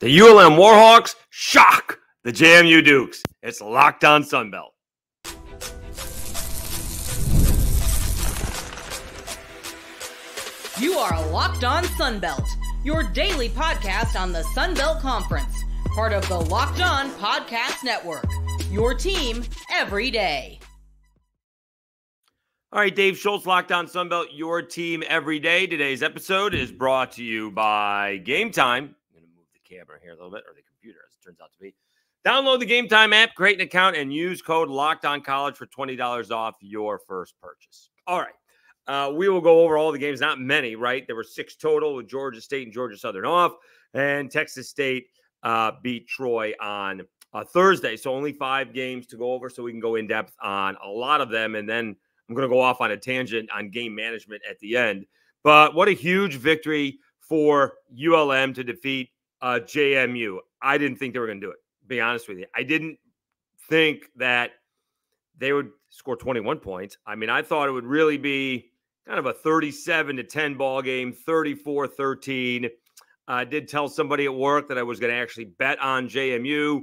The ULM Warhawks shock the JMU Dukes. It's locked on Sunbelt. You are a Locked On Sunbelt, your daily podcast on the Sunbelt Conference, part of the Locked On Podcast Network. Your team every day. All right, Dave Schultz, Locked On Sunbelt, your team every day. Today's episode is brought to you by Game Time camera here a little bit, or the computer, as it turns out to be. Download the Game Time app, create an account, and use code Locked On College for twenty dollars off your first purchase. All right, uh, we will go over all the games. Not many, right? There were six total with Georgia State and Georgia Southern off, and Texas State uh, beat Troy on uh, Thursday. So only five games to go over, so we can go in depth on a lot of them, and then I'm going to go off on a tangent on game management at the end. But what a huge victory for ULM to defeat uh, JMU. I didn't think they were going to do it. Be honest with you, I didn't think that they would score 21 points. I mean, I thought it would really be kind of a 37 to 10 ball game, 34 13. I did tell somebody at work that I was going to actually bet on JMU,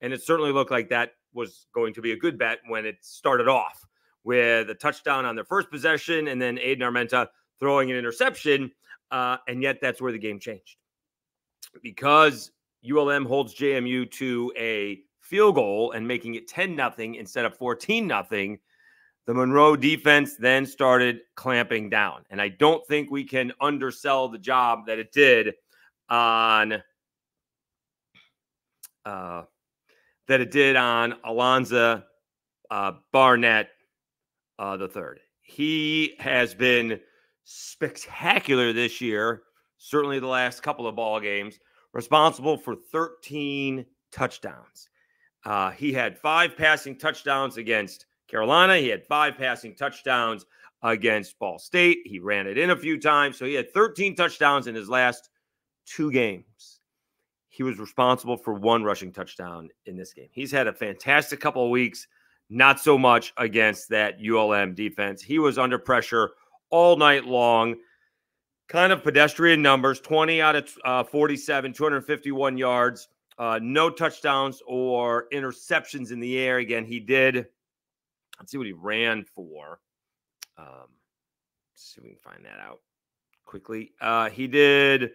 and it certainly looked like that was going to be a good bet when it started off with a touchdown on their first possession and then Aidan Armenta throwing an interception. Uh, and yet that's where the game changed because ULM holds JMU to a field goal and making it 10 nothing instead of 14 nothing, the Monroe defense then started clamping down. And I don't think we can undersell the job that it did on uh, that it did on Alonza uh, Barnett uh, the third. He has been spectacular this year certainly the last couple of ball games, responsible for 13 touchdowns. Uh, he had five passing touchdowns against Carolina. He had five passing touchdowns against Ball State. He ran it in a few times. So he had 13 touchdowns in his last two games. He was responsible for one rushing touchdown in this game. He's had a fantastic couple of weeks, not so much against that ULM defense. He was under pressure all night long kind of pedestrian numbers 20 out of uh, 47, 251 yards, uh, no touchdowns or interceptions in the air. Again, he did. Let's see what he ran for. Um, see if we can find that out quickly. Uh, he did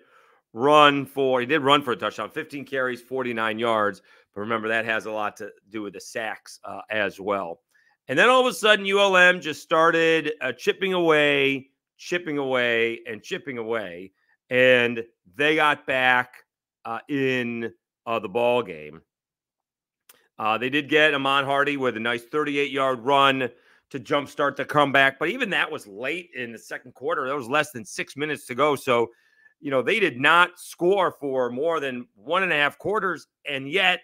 run for, he did run for a touchdown, 15 carries, 49 yards. But remember, that has a lot to do with the sacks uh, as well. And then all of a sudden, ULM just started uh, chipping away chipping away and chipping away, and they got back uh, in uh, the ball game. Uh, they did get Ahmad Hardy with a nice 38 yard run to jumpstart the comeback, but even that was late in the second quarter. There was less than six minutes to go. So, you know, they did not score for more than one and a half quarters, and yet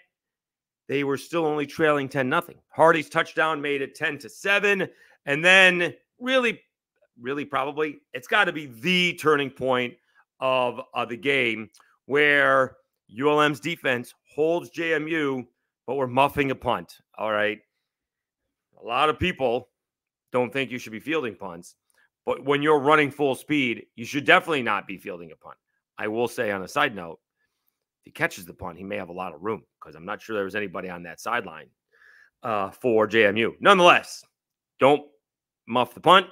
they were still only trailing 10 nothing. Hardy's touchdown made it 10 to 7. And then really really probably it's got to be the turning point of, of the game where ULM's defense holds JMU, but we're muffing a punt. All right. A lot of people don't think you should be fielding punts, but when you're running full speed, you should definitely not be fielding a punt. I will say on a side note, if he catches the punt, he may have a lot of room because I'm not sure there was anybody on that sideline uh, for JMU. Nonetheless, don't muff the punt.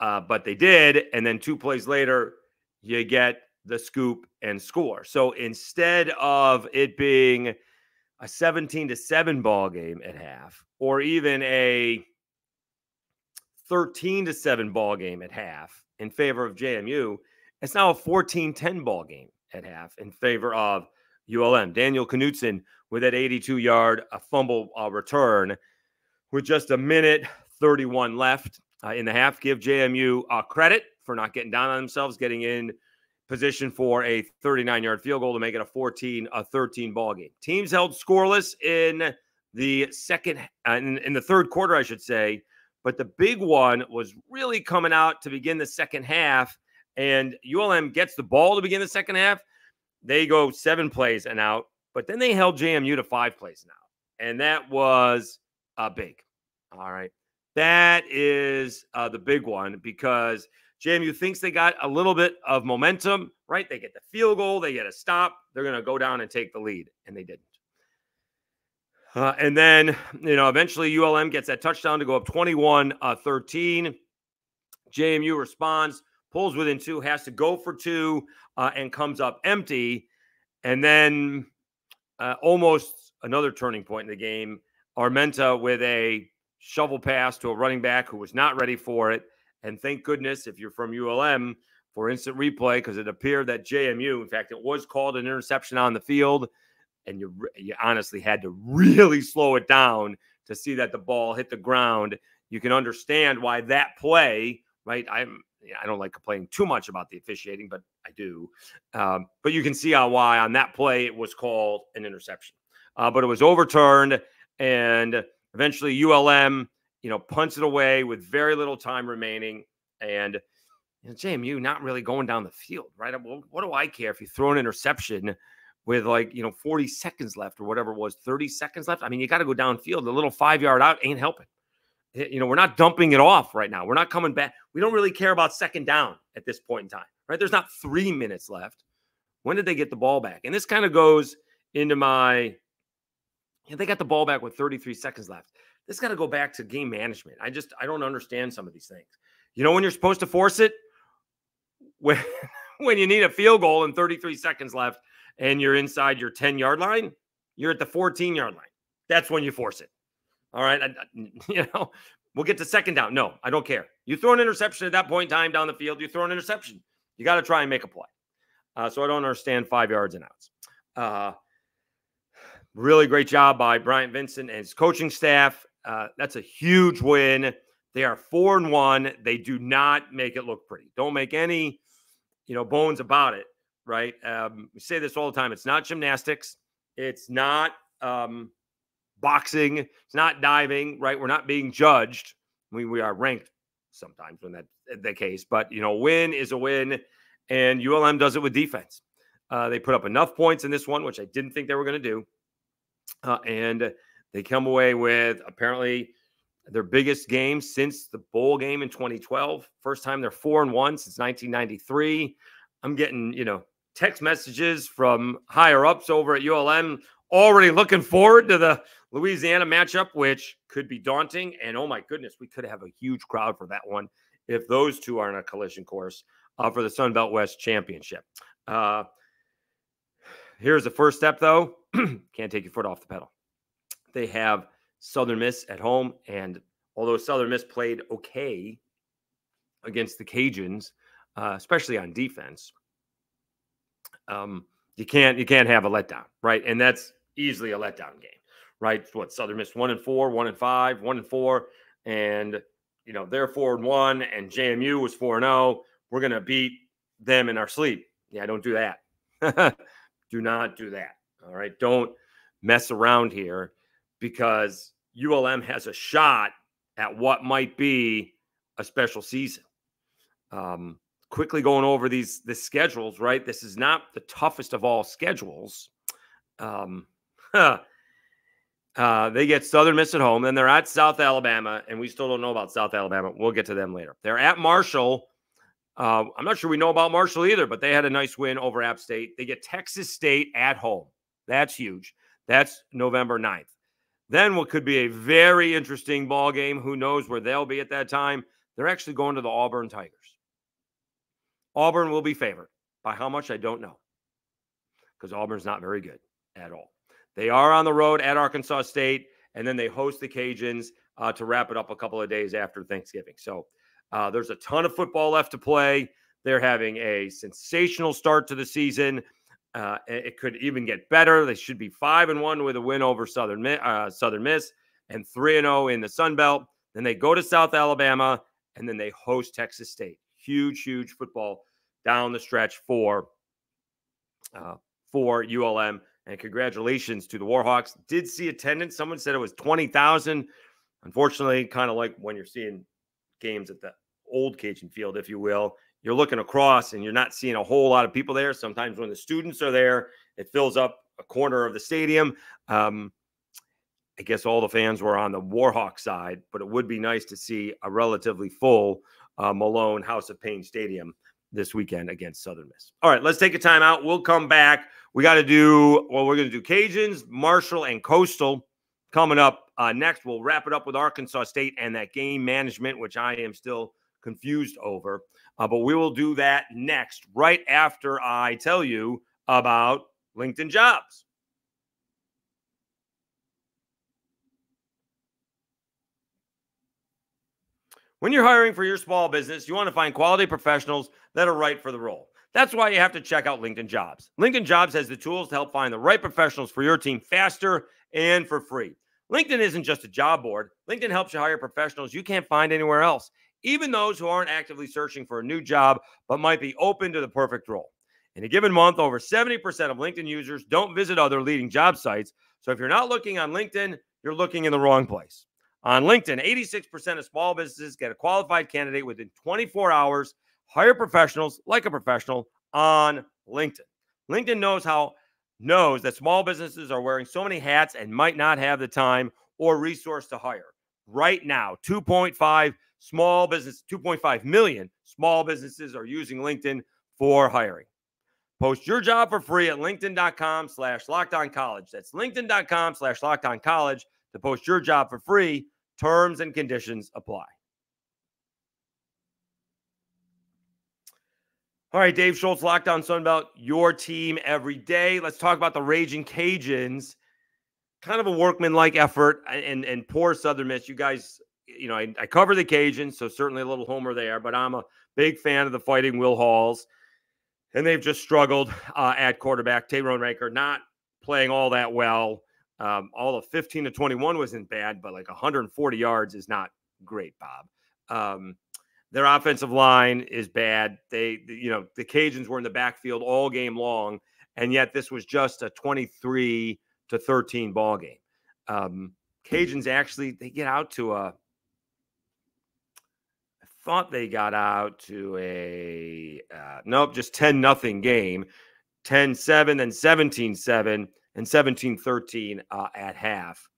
Uh, but they did. And then two plays later, you get the scoop and score. So instead of it being a 17 to 7 ball game at half, or even a 13 to 7 ball game at half in favor of JMU, it's now a 14 10 ball game at half in favor of ULM. Daniel Knutson with that 82 yard a fumble uh, return with just a minute 31 left uh, in the half. Give JMU uh, credit for not getting down on themselves, getting in position for a 39 yard field goal to make it a 14 a 13 ball game. Teams held scoreless in the second uh, in, in the third quarter, I should say. But the big one was really coming out to begin the second half, and ULM gets the ball to begin the second half. They go seven plays and out, but then they held JMU to five plays and out, and that was uh, big. All right. That is uh, the big one because JMU thinks they got a little bit of momentum, right? They get the field goal, they get a stop, they're going to go down and take the lead, and they didn't. Uh, and then, you know, eventually ULM gets that touchdown to go up 21 uh, 13. JMU responds, pulls within two, has to go for two, uh, and comes up empty. And then uh, almost another turning point in the game. Armenta with a shovel pass to a running back who was not ready for it. And thank goodness, if you're from ULM, for instant replay, because it appeared that JMU, in fact, it was called an interception on the field. And you, you honestly had to really slow it down to see that the ball hit the ground. You can understand why that play, right? I'm I don't like complaining too much about the officiating, but I do. Um, but you can see why on that play it was called an interception. Uh, but it was overturned, and eventually ULM, you know, punts it away with very little time remaining, and you know, JMU not really going down the field, right? Well, what do I care if you throw an interception with like you know 40 seconds left or whatever it was, 30 seconds left? I mean, you got to go downfield. The little five yard out ain't helping. You know, we're not dumping it off right now. We're not coming back. We don't really care about second down at this point in time, right? There's not three minutes left. When did they get the ball back? And this kind of goes into my they got the ball back with 33 seconds left. This got to go back to game management. I just I don't understand some of these things. You know when you're supposed to force it when when you need a field goal and 33 seconds left and you're inside your 10 yard line, you're at the 14 yard line. That's when you force it. All right. I, you know, we'll get to second down. No, I don't care. You throw an interception at that point in time down the field, you throw an interception. You got to try and make a play. Uh, so I don't understand five yards and outs. Uh, really great job by Bryant Vincent and his coaching staff. Uh, that's a huge win. They are four and one. They do not make it look pretty. Don't make any, you know, bones about it. Right? Um, we say this all the time. It's not gymnastics. It's not um, boxing. It's not diving, right? We're not being judged. We, we are ranked sometimes when that's the case, but you know, win is a win, and ULM does it with defense. Uh, they put up enough points in this one, which I didn't think they were going to do, uh, and they come away with apparently their biggest game since the bowl game in 2012. First time they're four and one since 1993. I'm getting you know text messages from higher ups over at ULM already looking forward to the Louisiana matchup, which could be daunting. And oh my goodness, we could have a huge crowd for that one if those two are in a collision course uh, for the Sun Belt West Championship. Uh, here's the first step, though. Can't take your foot off the pedal. They have Southern Miss at home, and although Southern Miss played okay against the Cajuns, uh, especially on defense, um, you can't you can't have a letdown, right? And that's easily a letdown game, right? What Southern Miss one and four, one and five, one and four, and you know they're four and one, and JMU was four and zero. Oh. We're gonna beat them in our sleep. Yeah, don't do that. do not do that. All right, don't mess around here because ULM has a shot at what might be a special season. Um, quickly going over these the schedules, right? This is not the toughest of all schedules. Um, uh, they get Southern Miss at home, then they're at South Alabama, and we still don't know about South Alabama. We'll get to them later. They're at Marshall. Uh, I'm not sure we know about Marshall either, but they had a nice win over App State. They get Texas State at home. That's huge. That's November 9th. Then what could be a very interesting ball game. Who knows where they'll be at that time? They're actually going to the Auburn Tigers. Auburn will be favored. By how much, I don't know. Because Auburn's not very good at all. They are on the road at Arkansas State, and then they host the Cajuns uh, to wrap it up a couple of days after Thanksgiving. So uh, there's a ton of football left to play. They're having a sensational start to the season. Uh, it could even get better. They should be five and one with a win over Southern uh, Southern Miss and three and zero oh in the Sun Belt. Then they go to South Alabama and then they host Texas State. Huge, huge football down the stretch for uh, for ULM. And congratulations to the Warhawks. Did see attendance. Someone said it was 20,000. Unfortunately, kind of like when you're seeing games at the old Cajun field, if you will, you're looking across and you're not seeing a whole lot of people there. Sometimes when the students are there, it fills up a corner of the stadium. Um, I guess all the fans were on the Warhawk side, but it would be nice to see a relatively full uh, Malone House of Pain Stadium this weekend against Southern Miss. All right, let's take a timeout. We'll come back. We got to do, well, we're going to do Cajuns, Marshall, and Coastal coming up uh, next. We'll wrap it up with Arkansas State and that game management, which I am still confused over. Uh, but we will do that next, right after I tell you about LinkedIn jobs. When you're hiring for your small business, you want to find quality professionals that are right for the role. That's why you have to check out LinkedIn Jobs. LinkedIn Jobs has the tools to help find the right professionals for your team faster and for free. LinkedIn isn't just a job board. LinkedIn helps you hire professionals you can't find anywhere else, even those who aren't actively searching for a new job but might be open to the perfect role. In a given month, over 70% of LinkedIn users don't visit other leading job sites. So if you're not looking on LinkedIn, you're looking in the wrong place. On LinkedIn, 86% of small businesses get a qualified candidate within 24 hours. Hire professionals like a professional on LinkedIn. LinkedIn knows how knows that small businesses are wearing so many hats and might not have the time or resource to hire. Right now, 2.5 small business 2.5 million small businesses are using LinkedIn for hiring. Post your job for free at linkedin.com slash lockdown college. That's linkedin.com slash lockdown college to post your job for free. Terms and conditions apply. All right, Dave Schultz, Locked On Sunbelt, your team every day. Let's talk about the Ragin' Cajuns. Kind of a workman-like effort and and poor Southern Miss. You guys, you know, I, I cover the Cajuns, so certainly a little homer there, but I'm a big fan of the Fighting Will Halls. And they've just struggled uh, at quarterback. Tate Rodemaker not playing all that well. Um, all of 15 to 21 wasn't bad, but like 140 yards is not great, Bob. Um, their offensive line is bad. They, you know, the Cajuns were in the backfield all game long, and yet this was just a 23 to 13 ball game. Um, Cajuns actually they get out to a. Thought they got out to a uh, nope, just 10 nothing game, 10-7 and 17-7 and 17 13 uh, at half.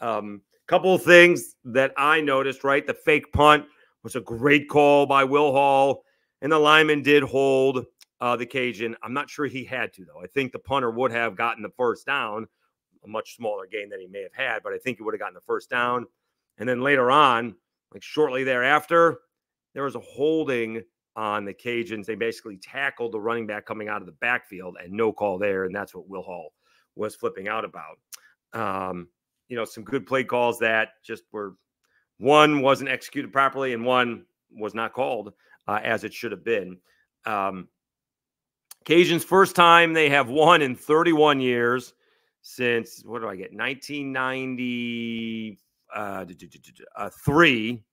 Um, couple of things that I noticed, right? The fake punt was a great call by Will Hall, and the lineman did hold uh, the Cajun. I'm not sure he had to, though. I think the punter would have gotten the first down, a much smaller gain than he may have had, but I think he would have gotten the first down. And then later on, like shortly thereafter, there was a holding on the Cajuns. They basically tackled the running back coming out of the backfield and no call there. And that's what Will Hall was flipping out about. Um, you know, some good play calls that just were one wasn't executed properly and one was not called uh, as it should have been. Um, Cajuns' first time they have won in 31 years since what do I get? 1993 uh, uh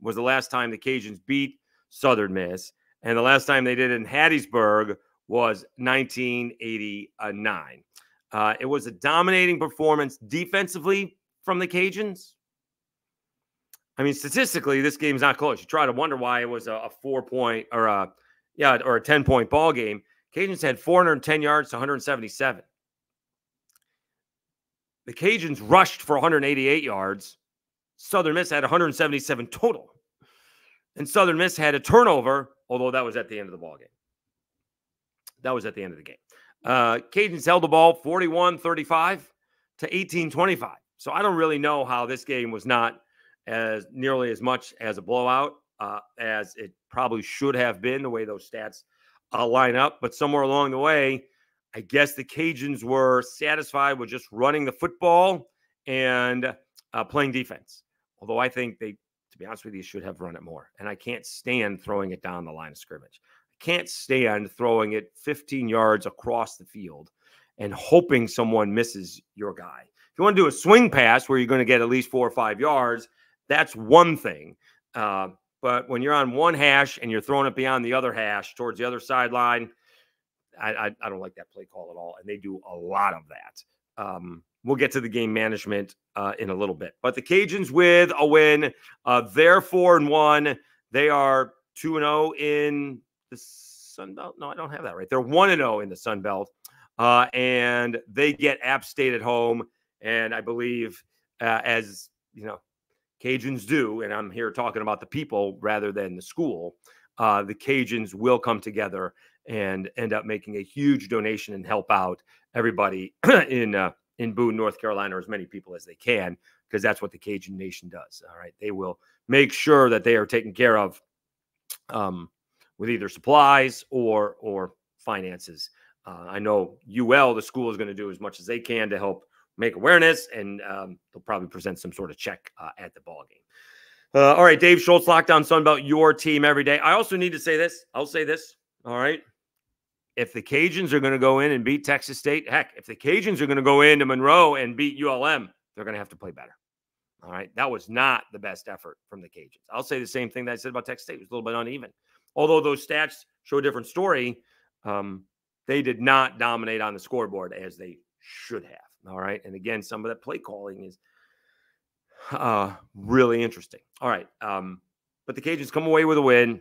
was the last time the Cajuns beat Southern Miss, and the last time they did it in Hattiesburg was 1989. Uh, it was a dominating performance defensively from the Cajuns. I mean, statistically, this game's not close. You try to wonder why it was a, a four point or a yeah or a ten point ball game. Cajuns had 410 yards to 177. The Cajuns rushed for 188 yards. Southern Miss had 177 total, and Southern Miss had a turnover, although that was at the end of the ball game. That was at the end of the game. Uh, Cajuns held the ball 41 35 to 18 25. So I don't really know how this game was not as nearly as much as a blowout uh, as it probably should have been, the way those stats uh, line up. But somewhere along the way, I guess the Cajuns were satisfied with just running the football and uh, playing defense. Although I think they, to be honest with you, you should have run it more. And I can't stand throwing it down the line of scrimmage I can't stand throwing it 15 yards across the field and hoping someone misses your guy. If you want to do a swing pass where you're going to get at least four or five yards, that's one thing. Uh, but when you're on one hash and you're throwing it beyond the other hash towards the other sideline, I, I, I don't like that play call at all. And they do a lot of that. Um, we'll get to the game management uh, in a little bit. But the Cajuns with a win, uh, they're four and one. They are two and zero oh in the Sun Belt. No, I don't have that right. They're one and zero oh in the Sun Belt, uh, and they get App State at home. And I believe, uh, as you know, Cajuns do, and I'm here talking about the people rather than the school. uh, the Cajuns will come together and end up making a huge donation and help out everybody in uh, in Boone, North Carolina, as many people as they can, because that's what the Cajun Nation does. All right, they will make sure that they are taken care of um, with either supplies or or finances. Uh, I know UL, the school, is going to do as much as they can to help make awareness, and um, they'll probably present some sort of check uh, at the ball game. Uh, all right, Dave Schultz, Locked On Sunbelt, your team every day. I also need to say this. I'll say this. All right. If the Cajuns are going to go in and beat Texas State, heck, if the Cajuns are going to go into Monroe and beat ULM, they're going to have to play better. All right. That was not the best effort from the Cajuns. I'll say the same thing that I said about Texas State. It was a little bit uneven. Although those stats show a different story, um, they did not dominate on the scoreboard as they should have. All right. And again, some of that play calling is uh, really interesting. All right. Um, but the Cajuns come away with a win.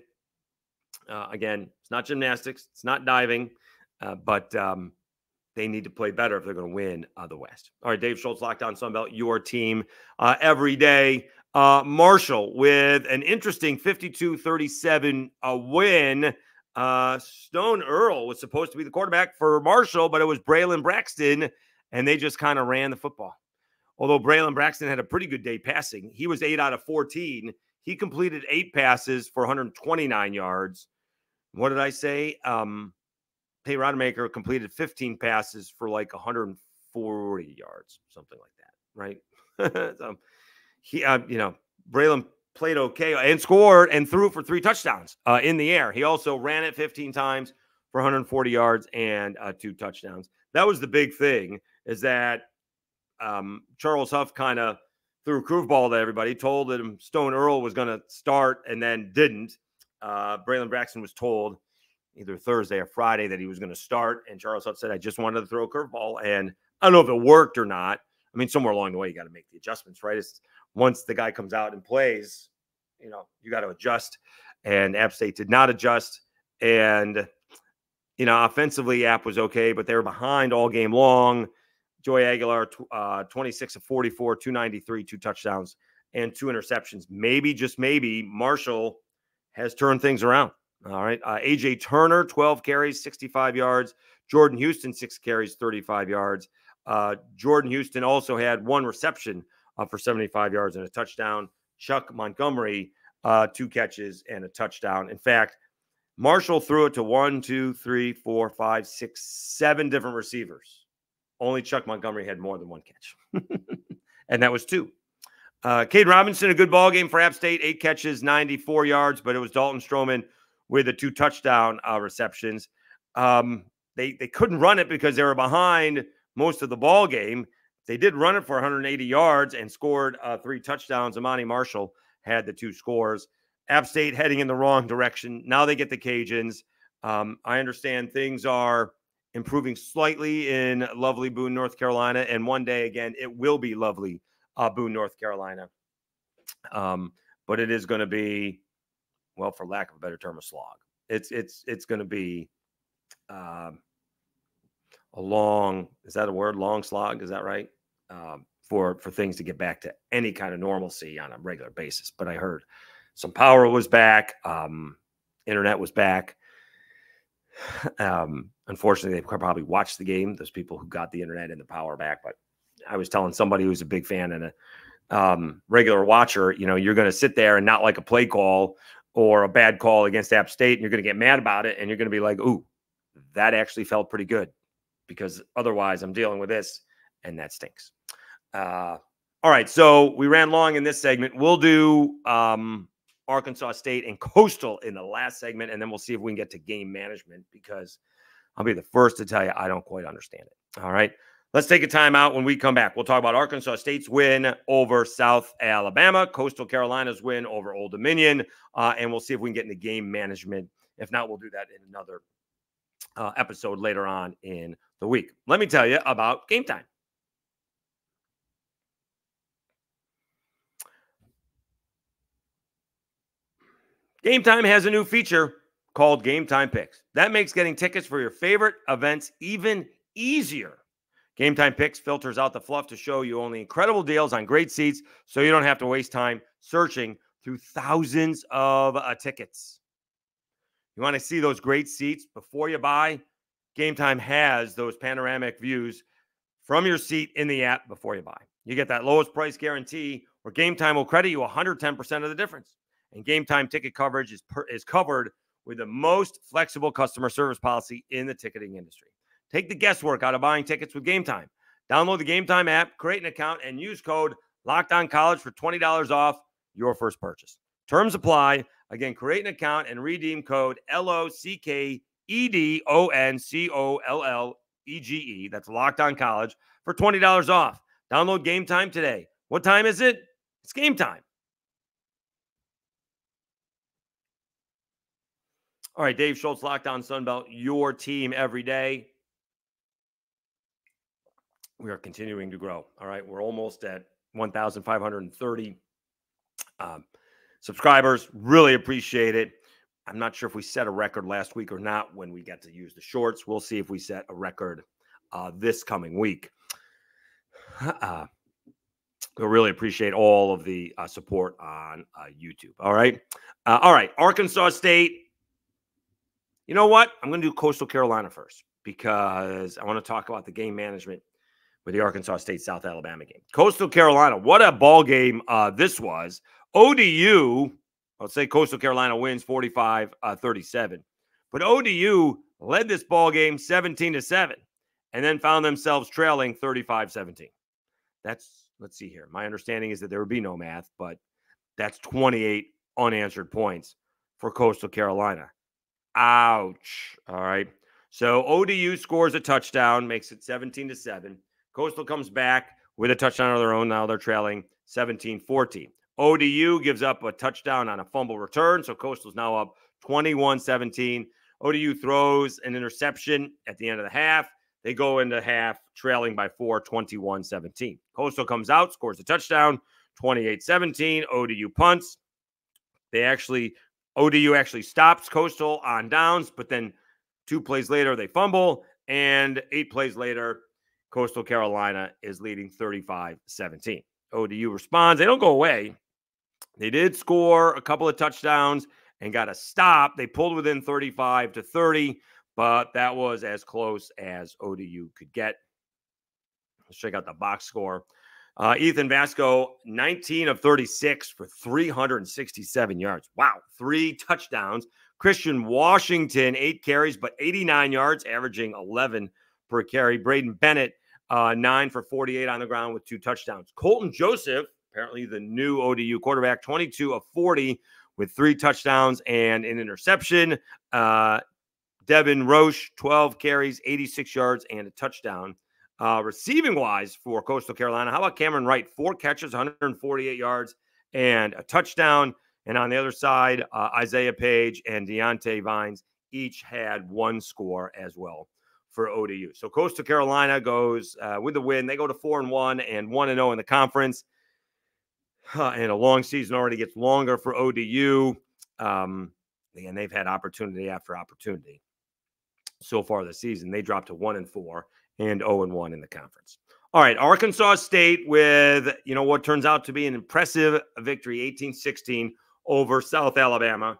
Uh, again, it's not gymnastics, it's not diving, uh, but um, they need to play better if they're going to win uh, the West. All right, Dave Schultz, Locked On Sunbelt, your team uh, every day. Uh, Marshall with an interesting 52 37 win. Uh, Stone Earle was supposed to be the quarterback for Marshall, but it was Braylon Braxton, and they just kind of ran the football. Although Braylon Braxton had a pretty good day passing, he was eight out of 14. He completed eight passes for 129 yards. What did I say? Um, Tate Rodemaker completed 15 passes for like 140 yards, something like that, right? so he, uh, you know, Braylon played okay and scored and threw for three touchdowns uh, in the air. He also ran it 15 times for 140 yards and uh, two touchdowns. That was the big thing is that um, Charles Huff kind of threw a curveball to everybody, told him Stone Earle was going to start and then didn't. Uh, Braylon Braxton was told either Thursday or Friday that he was going to start. And Charles Huff said, I just wanted to throw a curveball. And I don't know if it worked or not. I mean, somewhere along the way, you got to make the adjustments, right? It's once the guy comes out and plays, you know, you got to adjust. And App State did not adjust. And, you know, offensively, App was okay, but they were behind all game long. Joey Aguilar, uh, 26 of 44, 293, two touchdowns, and two interceptions. Maybe, just maybe, Marshall has turned things around. All right. Uh, AJ Turner, 12 carries, 65 yards. Jordan Houston, six carries, 35 yards. Uh, Jordan Houston also had one reception uh, for 75 yards and a touchdown. Chuck Montgomery, uh, two catches and a touchdown. In fact, Marshall threw it to one, two, three, four, five, six, seven different receivers. Only Chuck Montgomery had more than one catch, and that was two. Uh, Cade Robinson, a good ball game for App State, eight catches, 94 yards, but it was Dalton Stroman with the two touchdown uh, receptions. Um, they they couldn't run it because they were behind most of the ball game. They did run it for 180 yards and scored uh, three touchdowns. Ahmani Marshall had the two scores. App State heading in the wrong direction. Now they get the Cajuns. Um, I understand things are improving slightly in lovely Boone, North Carolina, and one day again it will be lovely uh, Boone, North Carolina. Um, but it is going to be, well, for lack of a better term, a slog. It's it's it's going to be um, a long is that a word long slog is that right um, for for things to get back to any kind of normalcy on a regular basis but i heard some power was back um, internet was back um, unfortunately they probably watched the game those people who got the internet and the power back but i was telling somebody who's a big fan and a um, regular watcher you know you're going to sit there and not like a play call or a bad call against app state and you're going to get mad about it and you're going to be like ooh that actually felt pretty good because otherwise I'm dealing with this and that stinks. Uh, all right. So we ran long in this segment. We'll do um, Arkansas State and Coastal in the last segment, and then we'll see if we can get to game management because I'll be the first to tell you I don't quite understand it. All right. Let's take a time out when we come back. We'll talk about Arkansas State's win over South Alabama, Coastal Carolina's win over Old Dominion, uh, and we'll see if we can get into game management. If not, we'll do that in another uh, episode later on in the week. Let me tell you about game time. Game Time has a new feature called Game Time Picks. That makes getting tickets for your favorite events even easier. Game Time Picks filters out the fluff to show you only incredible deals on great seats so you don't have to waste time searching through thousands of uh, tickets. You want to see those great seats before you buy? Game Time has those panoramic views from your seat in the app before you buy. You get that lowest price guarantee, where Game Time will credit you 110% of the difference. And Game Time ticket coverage is per, is covered with the most flexible customer service policy in the ticketing industry. Take the guesswork out of buying tickets with Game Time. Download the Game Time app, create an account, and use code Locked On College for twenty dollars off your first purchase. Terms apply. Again, create an account and redeem code L O C K E D O N C O L L E G E. That's Locked On College for twenty dollars off. Download Game Time today. What time is it? It's game time. All right, Dave Schultz, Locked On Sunbelt, your team every day. We are continuing to grow. All right, we're almost at 1,530 um, subscribers. Really appreciate it. I'm not sure if we set a record last week or not when we got to use the shorts. We'll see if we set a record uh, this coming week. Uh, we really appreciate all of the uh, support on uh, YouTube. All right. Uh, all right. Arkansas State. You know what? I'm going to do Coastal Carolina first because I want to talk about the game management with the Arkansas State South Alabama game. Coastal Carolina, what a ball game uh, this was. ODU, I'll say Coastal Carolina wins 45 uh, 37, but ODU led this ball game 17 to 7 and then found themselves trailing 35 17. That's, let's see here. My understanding is that there would be no math, but that's 28 unanswered points for Coastal Carolina. Ouch. All right. So ODU scores a touchdown, makes it 17 to 7. Coastal comes back with a touchdown of their own. Now they're trailing 17 14. ODU gives up a touchdown on a fumble return. So Coastal's now up 21 17. ODU throws an interception at the end of the half. They go into half trailing by four, 21 17. Coastal comes out, scores a touchdown, 28 17. ODU punts. They actually, ODU actually stops Coastal on downs, but then two plays later, they fumble. And eight plays later, Coastal Carolina is leading 35 17. ODU responds. They don't go away. They did score a couple of touchdowns and got a stop. They pulled within 35 to 30, but that was as close as ODU could get. Let's check out the box score. Uh, Ethan Vasko, 19 of 36 for 367 yards. Wow, three touchdowns. Christian Washington, eight carries, but 89 yards, averaging 11 per carry. Braydon Bennett, uh, nine for 48 on the ground with two touchdowns. Colton Joseph, apparently the new ODU quarterback, 22 of 40 with three touchdowns and an interception. Uh, Devin Roche, 12 carries, 86 yards, and a touchdown. Uh, receiving wise for Coastal Carolina, how about Cameron Wright? Four catches, 148 yards, and a touchdown. And on the other side, uh, Isaiah Page and Deontay Vines each had one score as well for ODU. So Coastal Carolina goes uh, with the win. They go to four and one and one and zero oh in the conference. and a long season already gets longer for ODU. Um, and they've had opportunity after opportunity so far this season. They dropped to one and four and zero oh and one in the conference. All right, Arkansas State with you know what turns out to be an impressive victory, 18-16 over South Alabama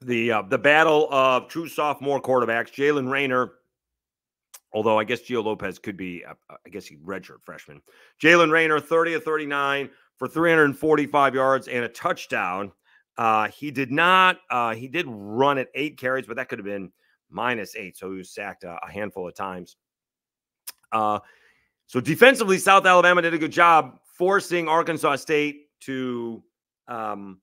the uh, the battle of true sophomore quarterbacks, Jaylen Raynor. Although I guess Gio Lopez could be, uh, uh, I guess he redshirt freshman. Jaylen Raynor, 30 of 39 for 345 yards and a touchdown. Uh, he did not, uh, he did run at eight carries, but that could have been minus eight. So he was sacked a, a handful of times. Uh, so defensively, South Alabama did a good job forcing Arkansas State to um,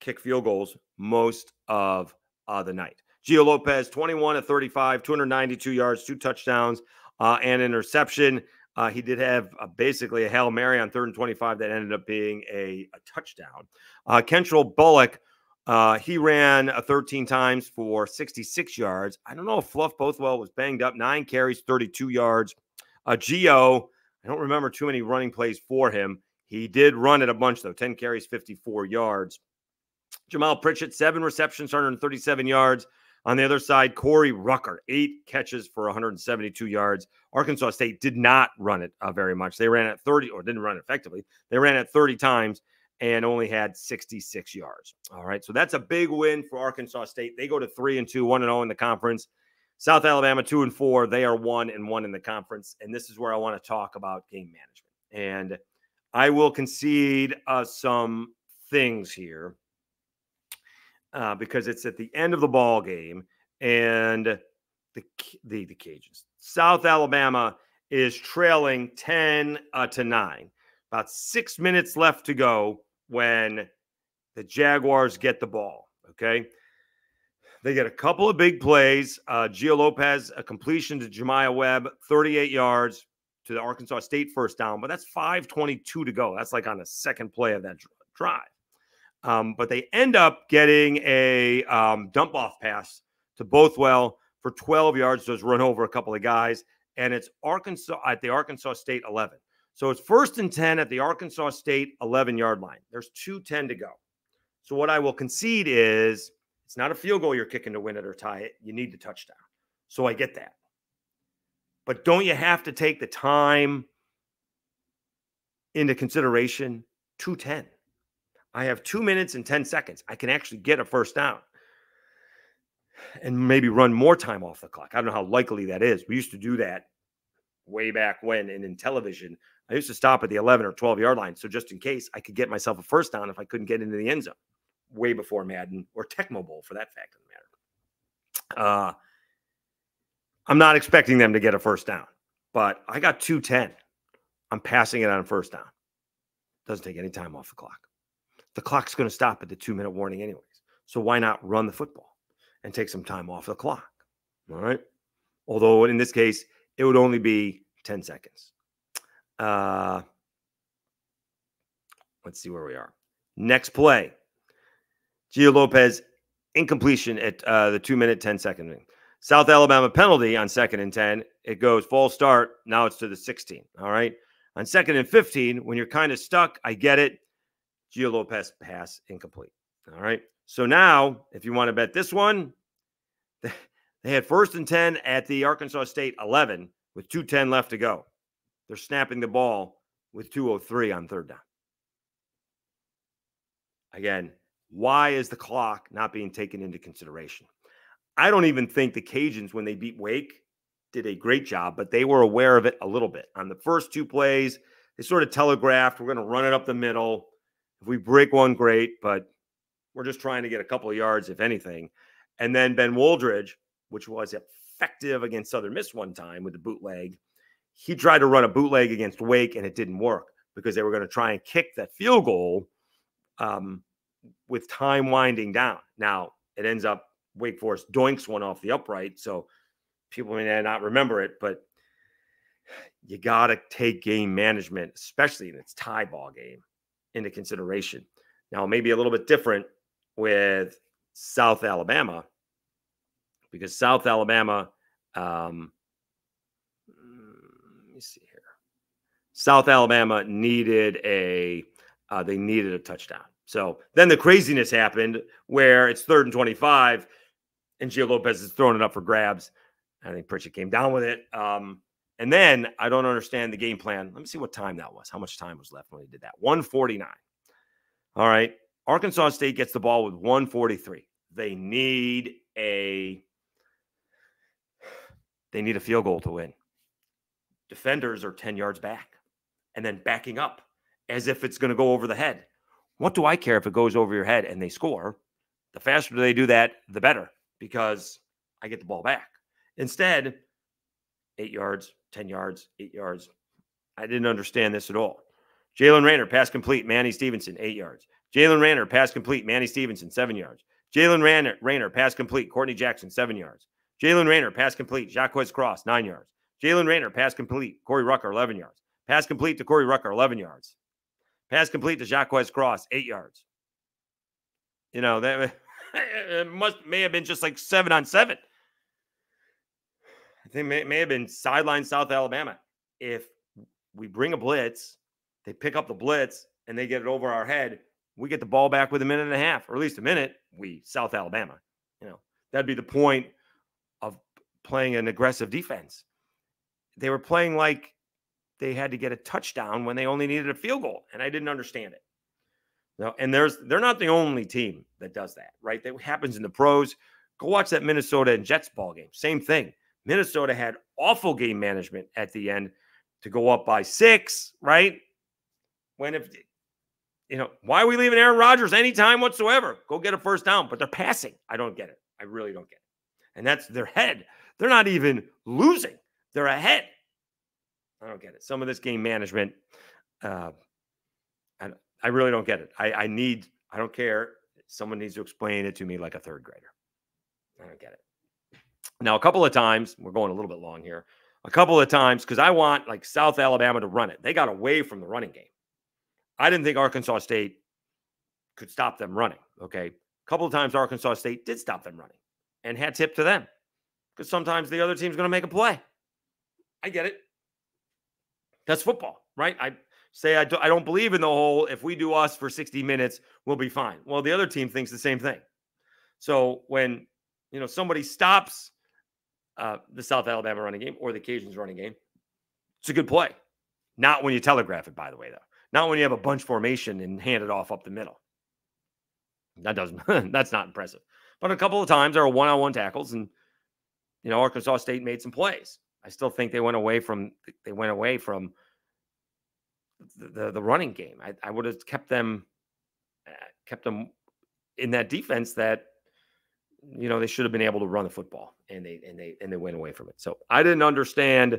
kick field goals most of uh, the night. Gio Lopez, 21 of 35, 292 yards, two touchdowns, uh, and interception. Uh, he did have uh, basically a Hail Mary on third and 25 that ended up being a, a touchdown. Uh, Kentrell Bullock, uh, he ran uh, 13 times for 66 yards. I don't know if Fluff Bothwell was banged up, nine carries, 32 yards. Uh, Gio, I don't remember too many running plays for him. He did run it a bunch, though 10 carries, 54 yards. Jamal Pritchett, seven receptions, 137 yards. On the other side, Corey Rucker, eight catches for 172 yards. Arkansas State did not run it uh, very much. They ran it 30, or didn't run effectively. They ran it 30 times and only had 66 yards. All right. So that's a big win for Arkansas State. They go to three and two, one and zero oh in the conference. South Alabama, two and four. They are one and one in the conference. And this is where I want to talk about game management. And I will concede uh, some things here uh, because it's at the end of the ball game, and the the, the Cajuns, South Alabama is trailing ten uh, to nine. About six minutes left to go when the Jaguars get the ball. Okay. They get a couple of big plays. Uh, Gio Lopez, a completion to Jemiah Webb, 38 yards to the Arkansas State first down, but that's 522 to go. That's like on the second play of that drive. Um, but they end up getting a um, dump off pass to Bothwell for 12 yards, does run over a couple of guys, and it's Arkansas at the Arkansas State 11. So it's first and 10 at the Arkansas State 11 yard line. There's 210 to go. So what I will concede is it's not a field goal you're kicking to win it or tie it. You need the touchdown. So I get that. But don't you have to take the time into consideration? 210. I have two minutes and 10 seconds. I can actually get a first down and maybe run more time off the clock. I don't know how likely that is. We used to do that way back when and in television. I used to stop at the 11 or 12 yard line. So just in case I could get myself a first down if I couldn't get into the end zone way before Madden or Tecmo Bowl for that fact of the matter. Uh, I'm not expecting them to get a first down, but I got 210. I'm passing it on first down. Doesn't take any time off the clock. The clock's going to stop at the two minute warning, anyways. So why not run the football and take some time off the clock? All right. Although in this case, it would only be 10 seconds. Uh, let's see where we are. Next play Gio Lopez, incompletion at uh, the two minute, 10 second. South Alabama penalty on second and 10. It goes false start. Now it's to the 16. All right. On second and 15, when you're kind of stuck, I get it. Gio Lopez pass incomplete. All right. So now, if you want to bet this one, they had first and 10 at the Arkansas State 11 with 210 left to go. They're snapping the ball with 203 on third down. Again, why is the clock not being taken into consideration? I don't even think the Cajuns, when they beat Wake, did a great job, but they were aware of it a little bit. On the first two plays, they sort of telegraphed we're going to run it up the middle. If we break one, great, but we're just trying to get a couple of yards, if anything. And then Ben Wooldridge, which was effective against Southern Miss one time with the bootleg, he tried to run a bootleg against Wake and it didn't work because they were going to try and kick that field goal um, with time winding down. Now it ends up Wake Forest doinks one off the upright, so people may not remember it, but you got to take game management, especially in its tie ball game, into consideration. Now, maybe a little bit different with South Alabama because South Alabama, um, me see here. South Alabama needed a uh, they needed a touchdown. So then the craziness happened where it's third and 25 and Gio Lopez is throwing it up for grabs. I think Pritchett came down with it. Um, and then I don't understand the game plan. Let me see what time that was. How much time was left when he did that? 149. All right. Arkansas State gets the ball with 143. They need a they need a field goal to win. Defenders are 10 yards back and then backing up as if it's going to go over the head. What do I care if it goes over your head and they score? The faster they do that, the better because I get the ball back. Instead, eight yards, 10 yards, eight yards. I didn't understand this at all. Jaylen Raynor, pass complete. Manny Stevenson, eight yards. Jaylen Raynor, pass complete. Manny Stevenson, seven yards. Jaylen Raynor, Raynor, pass complete. Courtney Jackson, seven yards. Jaylen Raynor, pass complete. Jacques Cross, nine yards. Jaylen Raynor, pass complete. Corey Rucker, 11 yards. Pass complete to Corey Rucker, 11 yards. Pass complete to Jacques Cross, eight yards. You know, that it must may have been just like seven on seven. I think may, may have been sideline South Alabama. If we bring a blitz, they pick up the blitz and they get it over our head, we get the ball back with a minute and a half, or at least a minute. We South Alabama. You know, that'd be the point of playing an aggressive defense. They were playing like they had to get a touchdown when they only needed a field goal, and I didn't understand it. No, and there's they're not the only team that does that, right? That happens in the pros. Go watch that Minnesota and Jets ball game. Same thing. Minnesota had awful game management at the end to go up by six, right? When if you know, why are we leaving Aaron Rodgers anytime whatsoever? Go get a first down, but they're passing. I don't get it. I really don't get it. And that's their head. They're not even losing. They're ahead. I don't get it. Some of this game management, uh, I, I really don't get it. I, I need, I don't care. Someone needs to explain it to me like a third grader. I don't get it. Now, a couple of times, we're going a little bit long here. A couple of times, because I want like South Alabama to run it. They got away from the running game. I didn't think Arkansas State could stop them running. Okay. A couple of times Arkansas State did stop them running and had tip to them because sometimes the other team's going to make a play. I get it. That's football, right? I say I, do, I don't believe in the whole if we do us for 60 minutes, we'll be fine. Well, the other team thinks the same thing. So when you know somebody stops uh, the South Alabama running game or the Cajuns running game, it's a good play. Not when you telegraph it, by the way, though. Not when you have a bunch formation and hand it off up the middle. That doesn't. that's not impressive. But a couple of times there are one-on-one tackles, and you know Arkansas State made some plays. I still think they went away from they went away from the the, the running game. I, I would have kept them uh, kept them in that defense that you know they should have been able to run the football and they and they and they went away from it. So I didn't understand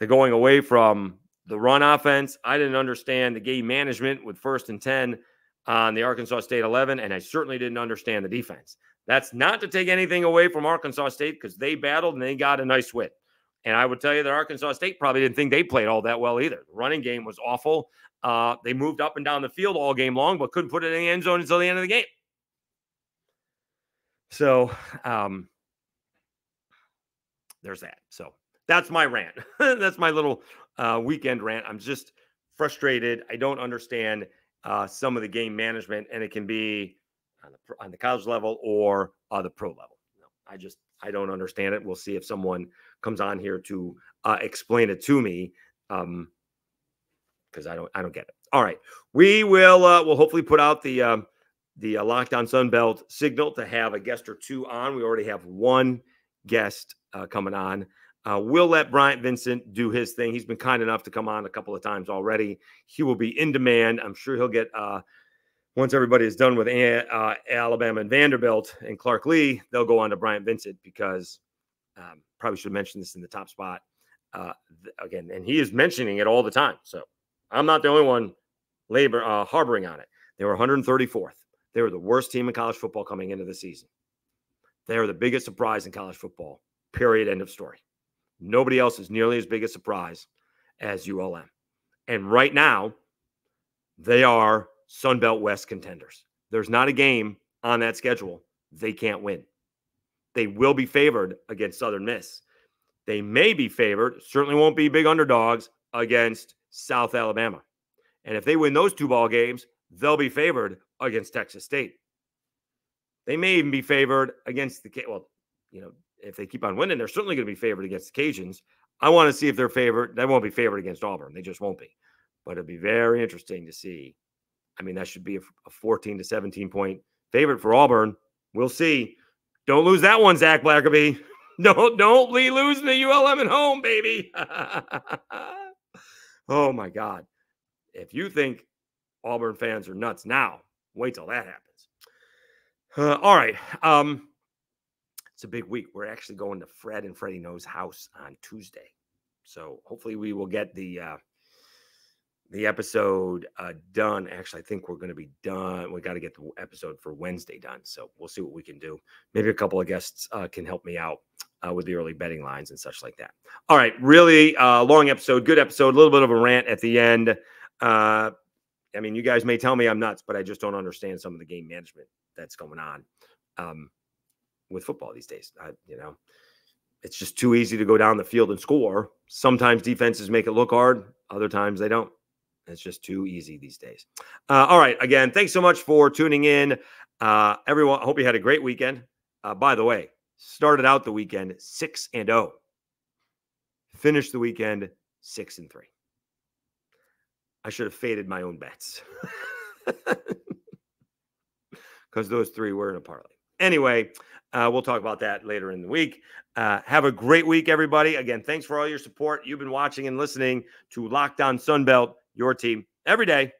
the going away from the run offense. I didn't understand the game management with first and 10 on the Arkansas State 11, and I certainly didn't understand the defense. That's not to take anything away from Arkansas State because they battled and they got a nice win. And I would tell you that Arkansas State probably didn't think they played all that well either. The running game was awful. Uh, they moved up and down the field all game long, but couldn't put it in the end zone until the end of the game. So um, there's that. So that's my rant. that's my little uh, weekend rant. I'm just frustrated. I don't understand uh, some of the game management, and it can be on the, on the college level or uh, the pro level. No, I just I don't understand it. We'll see if someone comes on here to uh, explain it to me. Um, because I don't I don't get it. All right, we will uh, we'll hopefully put out the um, the uh, Locked On Sunbelt signal to have a guest or two on. We already have one guest uh, coming on. Uh, we'll let Bryant Vincent do his thing. He's been kind enough to come on a couple of times already. He will be in demand. I'm sure he'll get uh, once everybody is done with uh, Alabama and Vanderbilt and Clark Lea, they'll go on to Bryant Vincent because um, probably should mention this in the top spot uh, again. And he is mentioning it all the time. So I'm not the only one labor uh, harboring on it. They were 134th. They were the worst team in college football coming into the season. They are the biggest surprise in college football. Period. End of story. Nobody else is nearly as big a surprise as ULM. And right now, they are Sun Belt West contenders. There's not a game on that schedule they can't win. They will be favored against Southern Miss. They may be favored, certainly won't be big underdogs against South Alabama. And if they win those two ball games, they'll be favored against Texas State. They may even be favored against the well, you know, if they keep on winning, they're certainly going to be favored against the Cajuns. I want to see if they're favored. They won't be favored against Auburn. They just won't be. But it'd be very interesting to see. I mean, that should be a, a 14 to 17 point favorite for Auburn. We'll see. Don't lose that one, Zach Blackerby. Don't don't be losing the ULM at home, baby. oh my God. If you think Auburn fans are nuts now, wait till that happens. Uh, all right. Um, it's a big week. We're actually going to Fred and Freddie Knows house on Tuesday. So hopefully we will get the uh, the episode uh, done. Actually, I think we're going to be done. We got to get the episode for Wednesday done. So we'll see what we can do. Maybe a couple of guests uh, can help me out uh, with the early betting lines and such like that. All right, really uh, long episode, good episode. A little bit of a rant at the end. Uh, I mean, you guys may tell me I'm nuts, but I just don't understand some of the game management that's going on. Um, with football these days. I, you know, it's just too easy to go down the field and score. Sometimes defenses make it look hard, other times they don't. It's just too easy these days. Uh, all right. Again, thanks so much for tuning in. Uh, everyone, I hope you had a great weekend. Uh, by the way, started out the weekend six and zero. Oh. Finished the weekend six and three. I should have faded my own bets. because those three were in a parlay. Anyway, uh, we'll talk about that later in the week. Uh, have a great week, everybody. Again, thanks for all your support. You've been watching and listening to Locked On Sunbelt, your team every day